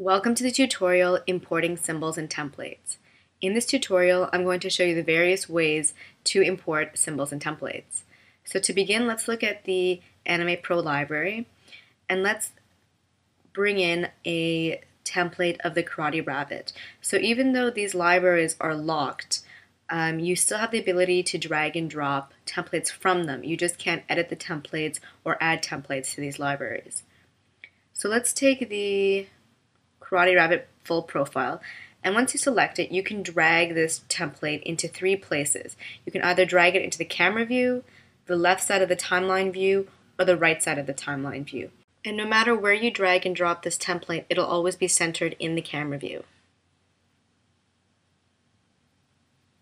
Welcome to the tutorial Importing Symbols and Templates. In this tutorial, I'm going to show you the various ways to import symbols and templates. So to begin, let's look at the Animate Pro library, and let's bring in a template of the Karate Rabbit. So even though these libraries are locked, um, you still have the ability to drag and drop templates from them. You just can't edit the templates or add templates to these libraries. So let's take the Karate Rabbit full profile. And once you select it, you can drag this template into three places. You can either drag it into the camera view, the left side of the timeline view, or the right side of the timeline view. And no matter where you drag and drop this template, it'll always be centered in the camera view.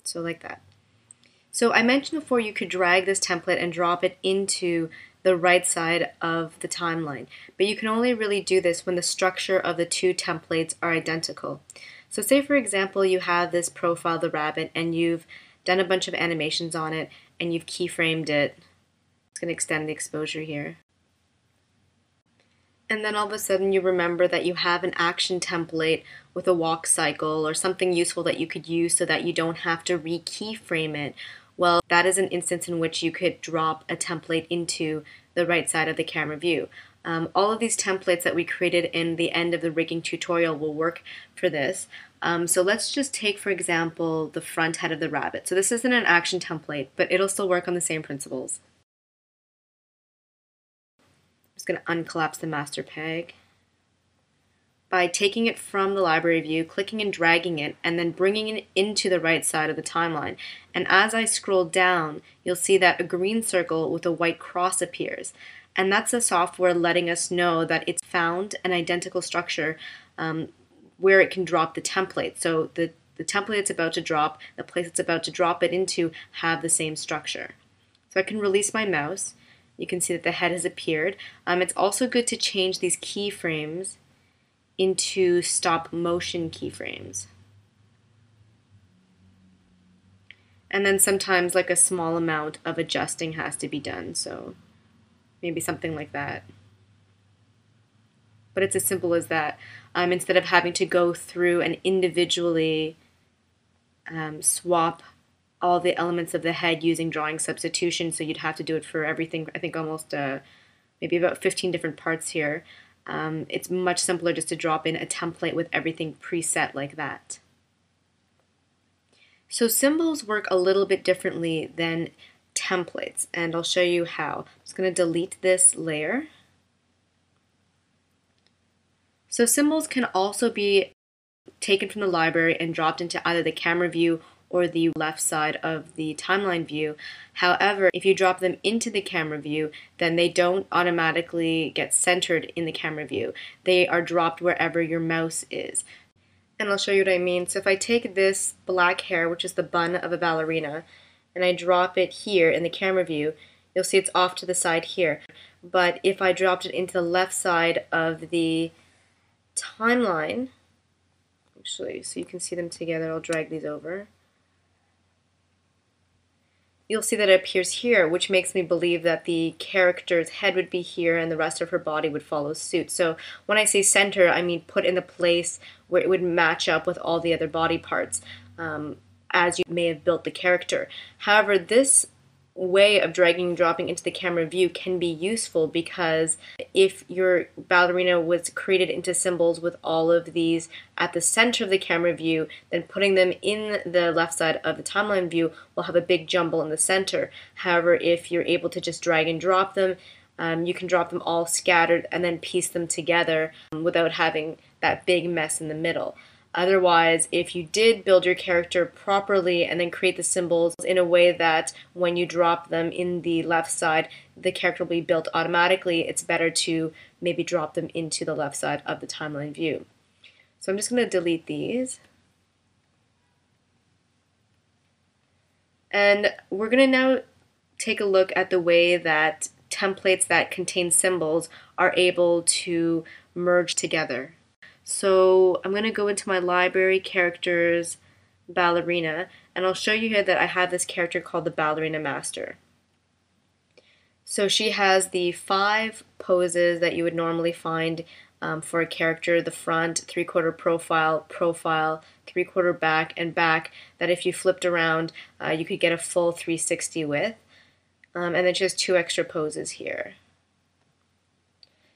So like that. So I mentioned before you could drag this template and drop it into the right side of the timeline. But you can only really do this when the structure of the two templates are identical. So say for example you have this profile the rabbit and you've done a bunch of animations on it and you've keyframed it. It's going to extend the exposure here. And then all of a sudden you remember that you have an action template with a walk cycle or something useful that you could use so that you don't have to re-keyframe it well, that is an instance in which you could drop a template into the right side of the camera view. Um, all of these templates that we created in the end of the rigging tutorial will work for this. Um, so let's just take, for example, the front head of the rabbit. So this isn't an action template, but it'll still work on the same principles. I'm just going to uncollapse the master peg by taking it from the library view, clicking and dragging it, and then bringing it into the right side of the timeline. And as I scroll down, you'll see that a green circle with a white cross appears. And that's the software letting us know that it's found an identical structure um, where it can drop the template. So the, the template it's about to drop, the place it's about to drop it into have the same structure. So I can release my mouse. You can see that the head has appeared. Um, it's also good to change these keyframes into stop motion keyframes. And then sometimes like a small amount of adjusting has to be done, so maybe something like that. But it's as simple as that. Um, instead of having to go through and individually um, swap all the elements of the head using drawing substitution, so you'd have to do it for everything, I think almost uh, maybe about 15 different parts here. Um, it's much simpler just to drop in a template with everything preset like that. So symbols work a little bit differently than templates, and I'll show you how. I'm just going to delete this layer. So symbols can also be taken from the library and dropped into either the camera view or the left side of the timeline view. However, if you drop them into the camera view, then they don't automatically get centered in the camera view. They are dropped wherever your mouse is. And I'll show you what I mean. So if I take this black hair, which is the bun of a ballerina, and I drop it here in the camera view, you'll see it's off to the side here. But if I dropped it into the left side of the timeline, actually, so you can see them together, I'll drag these over you'll see that it appears here, which makes me believe that the character's head would be here and the rest of her body would follow suit. So when I say center, I mean put in the place where it would match up with all the other body parts um, as you may have built the character. However, this way of dragging and dropping into the camera view can be useful because if your ballerina was created into symbols with all of these at the center of the camera view, then putting them in the left side of the timeline view will have a big jumble in the center. However, if you're able to just drag and drop them, um, you can drop them all scattered and then piece them together um, without having that big mess in the middle. Otherwise, if you did build your character properly and then create the symbols in a way that when you drop them in the left side, the character will be built automatically, it's better to maybe drop them into the left side of the timeline view. So I'm just going to delete these. And we're going to now take a look at the way that templates that contain symbols are able to merge together. So I'm going to go into my library characters ballerina and I'll show you here that I have this character called the ballerina master. So she has the five poses that you would normally find um, for a character the front, three quarter profile, profile, three quarter back, and back that if you flipped around, uh, you could get a full 360 with. Um, and then she has two extra poses here.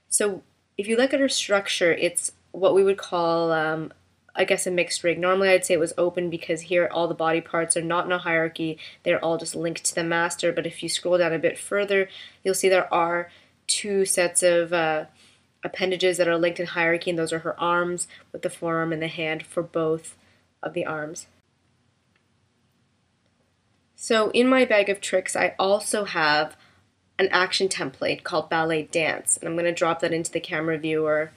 So if you look at her structure, it's what we would call, um, I guess, a mixed rig. Normally I'd say it was open because here all the body parts are not in a hierarchy. They're all just linked to the master. But if you scroll down a bit further, you'll see there are two sets of uh, appendages that are linked in hierarchy, and those are her arms with the forearm and the hand for both of the arms. So in my bag of tricks, I also have an action template called Ballet Dance, and I'm going to drop that into the camera viewer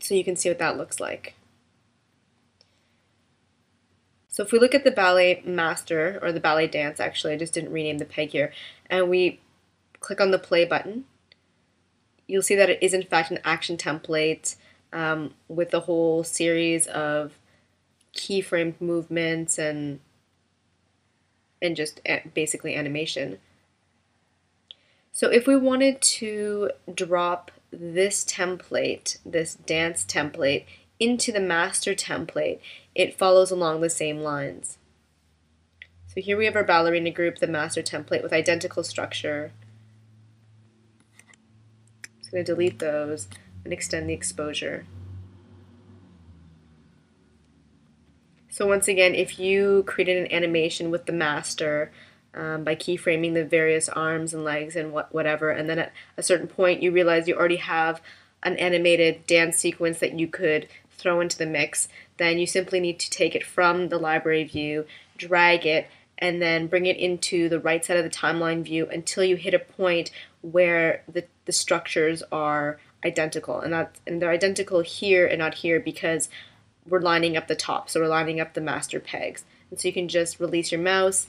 so you can see what that looks like. So if we look at the ballet master, or the ballet dance actually, I just didn't rename the peg here, and we click on the play button, you'll see that it is in fact an action template um, with a whole series of keyframed movements and and just basically animation. So if we wanted to drop this template, this dance template, into the master template, it follows along the same lines. So here we have our ballerina group, the master template with identical structure. I'm going to delete those and extend the exposure. So once again, if you created an animation with the master um, by keyframing the various arms and legs and what, whatever, and then at a certain point you realize you already have an animated dance sequence that you could throw into the mix, then you simply need to take it from the library view, drag it, and then bring it into the right side of the timeline view until you hit a point where the, the structures are identical. And that and they're identical here and not here because we're lining up the top. So we're lining up the master pegs. And so you can just release your mouse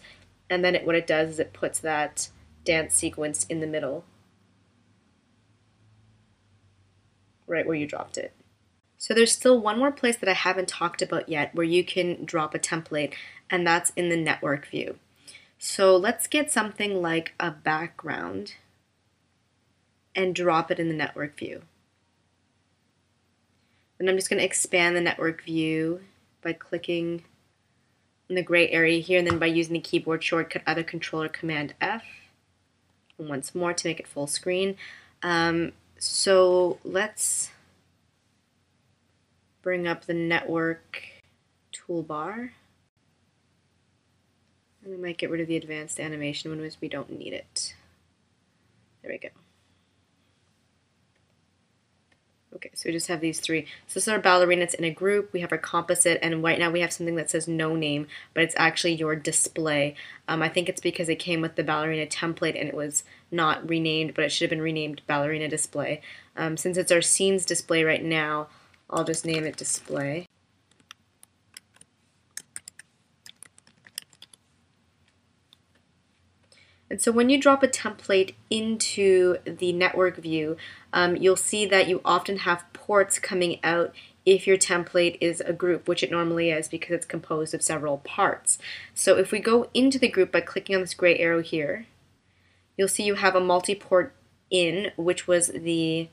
and then it, what it does is it puts that dance sequence in the middle. Right where you dropped it. So there's still one more place that I haven't talked about yet where you can drop a template and that's in the network view. So let's get something like a background and drop it in the network view. And I'm just going to expand the network view by clicking in the gray area here and then by using the keyboard shortcut either Control or Command F. Once more to make it full screen. Um, so let's bring up the network toolbar. And we might get rid of the advanced animation one we don't need it. There we go. Okay, so we just have these three. So this is our ballerina. It's in a group. We have our composite, and right now we have something that says no name, but it's actually your display. Um, I think it's because it came with the ballerina template and it was not renamed, but it should have been renamed ballerina display. Um, since it's our scenes display right now, I'll just name it display. And so when you drop a template into the network view, um, you'll see that you often have ports coming out if your template is a group, which it normally is because it's composed of several parts. So if we go into the group by clicking on this gray arrow here, you'll see you have a multi-port in, which was the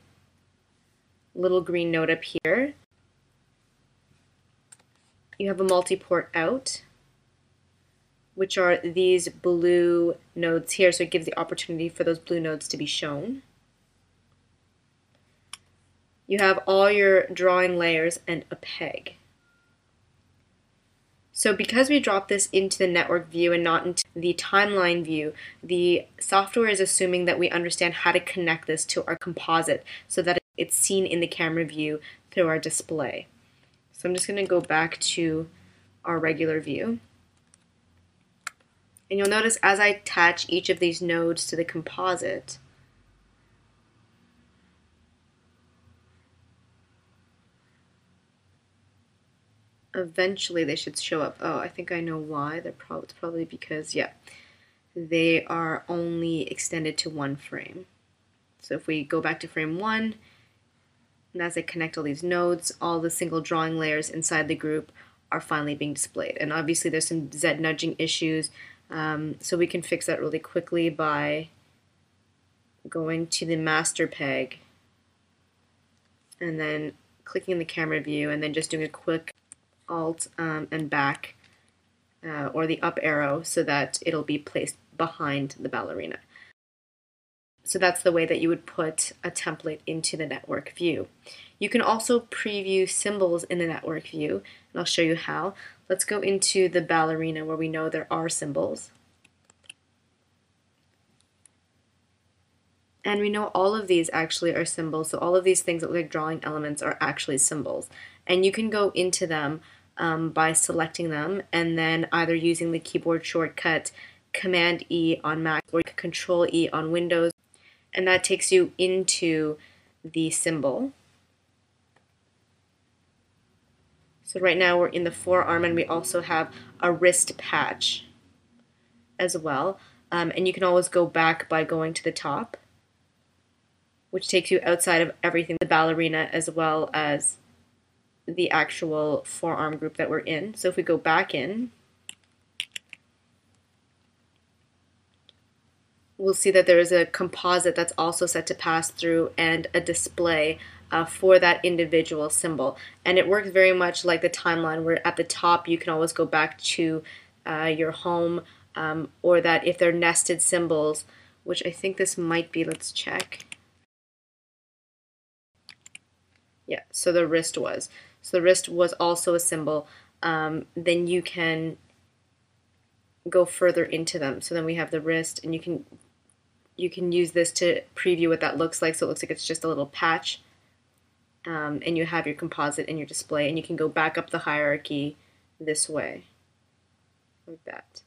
little green node up here. You have a multi-port out, which are these blue nodes here. So it gives the opportunity for those blue nodes to be shown. You have all your drawing layers and a peg. So because we drop this into the network view and not into the timeline view, the software is assuming that we understand how to connect this to our composite so that it's seen in the camera view through our display. So I'm just going to go back to our regular view. And you'll notice as I attach each of these nodes to the composite, eventually they should show up. Oh, I think I know why. They're probably, probably because, yeah, they are only extended to one frame. So if we go back to frame one, and as I connect all these nodes, all the single drawing layers inside the group are finally being displayed. And obviously there's some Z nudging issues um, so we can fix that really quickly by going to the master peg and then clicking the camera view and then just doing a quick alt um, and back uh, or the up arrow so that it'll be placed behind the ballerina. So that's the way that you would put a template into the network view. You can also preview symbols in the network view, and I'll show you how. Let's go into the ballerina where we know there are symbols. And we know all of these actually are symbols, so all of these things that look like drawing elements are actually symbols. And you can go into them um, by selecting them and then either using the keyboard shortcut Command E on Mac or Control E on Windows and that takes you into the symbol. So right now we're in the forearm and we also have a wrist patch as well. Um, and you can always go back by going to the top, which takes you outside of everything, the ballerina as well as the actual forearm group that we're in. So if we go back in, we'll see that there is a composite that's also set to pass through and a display uh, for that individual symbol. And it works very much like the timeline where at the top you can always go back to uh, your home um, or that if they're nested symbols, which I think this might be, let's check. Yeah, so the wrist was. So the wrist was also a symbol. Um, then you can go further into them. So then we have the wrist and you can you can use this to preview what that looks like. So it looks like it's just a little patch. Um, and you have your composite in your display and you can go back up the hierarchy this way, like that.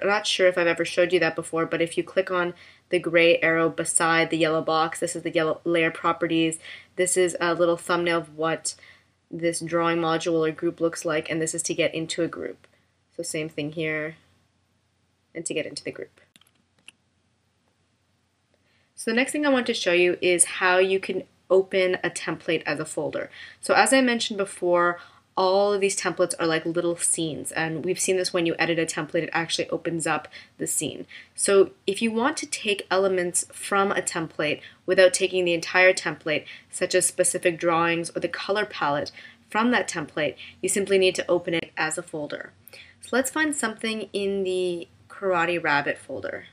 I'm not sure if I've ever showed you that before, but if you click on the gray arrow beside the yellow box, this is the yellow layer properties. This is a little thumbnail of what this drawing module or group looks like, and this is to get into a group. So same thing here and to get into the group. So the next thing I want to show you is how you can open a template as a folder. So as I mentioned before, all of these templates are like little scenes and we've seen this when you edit a template it actually opens up the scene. So if you want to take elements from a template without taking the entire template such as specific drawings or the color palette from that template you simply need to open it as a folder. So let's find something in the Karate Rabbit folder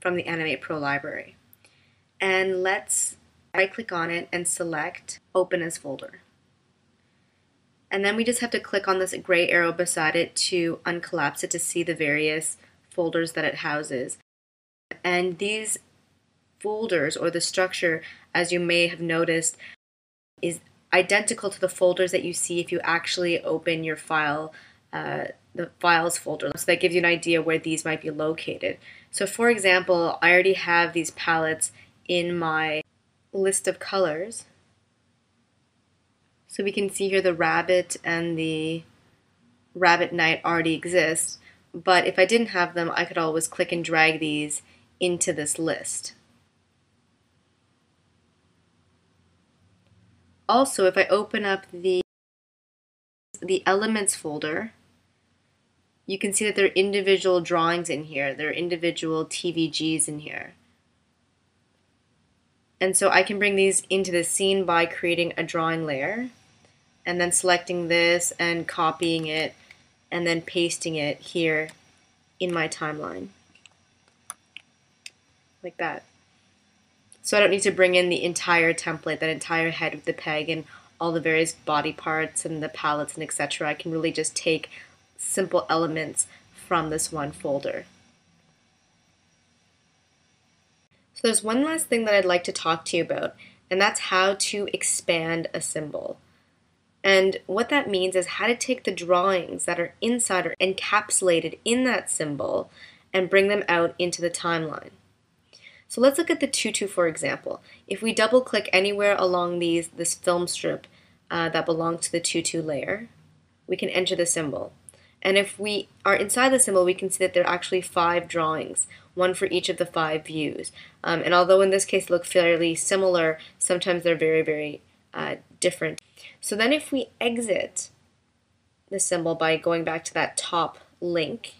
from the Animate Pro library. And let's right click on it and select Open as Folder. And then we just have to click on this gray arrow beside it to uncollapse it to see the various folders that it houses. And these folders or the structure, as you may have noticed, is identical to the folders that you see if you actually open your file uh, the files folder. So that gives you an idea where these might be located. So for example, I already have these palettes in my list of colors. So we can see here the rabbit and the rabbit knight already exist. But if I didn't have them, I could always click and drag these into this list. Also, if I open up the the elements folder, you can see that there are individual drawings in here. There are individual TVGs in here. And so I can bring these into the scene by creating a drawing layer and then selecting this and copying it and then pasting it here in my timeline. Like that. So I don't need to bring in the entire template, that entire head with the peg and all the various body parts and the palettes and etc. I can really just take simple elements from this one folder. So there's one last thing that I'd like to talk to you about, and that's how to expand a symbol. And what that means is how to take the drawings that are inside or encapsulated in that symbol and bring them out into the timeline. So let's look at the tutu for example. If we double click anywhere along these this film strip uh, that belongs to the tutu layer, we can enter the symbol. And if we are inside the symbol, we can see that there are actually five drawings, one for each of the five views. Um, and although in this case look fairly similar, sometimes they're very, very uh, different. So then if we exit the symbol by going back to that top link,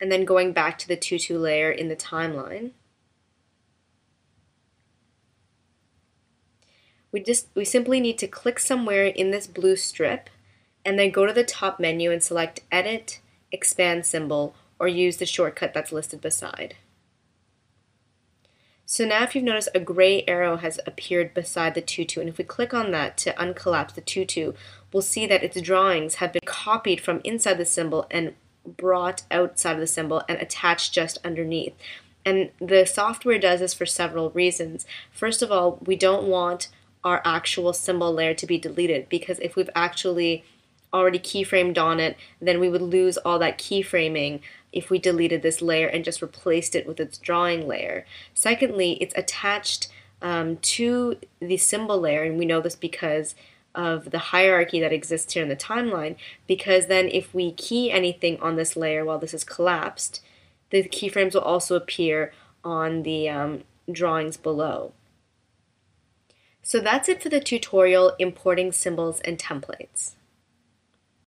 and then going back to the tutu layer in the timeline. We just we simply need to click somewhere in this blue strip and then go to the top menu and select edit, expand symbol, or use the shortcut that's listed beside. So now if you've noticed a gray arrow has appeared beside the tutu and if we click on that to uncollapse the tutu, we'll see that its drawings have been copied from inside the symbol and brought outside of the symbol and attached just underneath. And the software does this for several reasons. First of all, we don't want our actual symbol layer to be deleted because if we've actually already keyframed on it, then we would lose all that keyframing if we deleted this layer and just replaced it with its drawing layer. Secondly, it's attached um, to the symbol layer, and we know this because of the hierarchy that exists here in the timeline, because then if we key anything on this layer while this is collapsed, the keyframes will also appear on the um, drawings below. So that's it for the tutorial importing symbols and templates.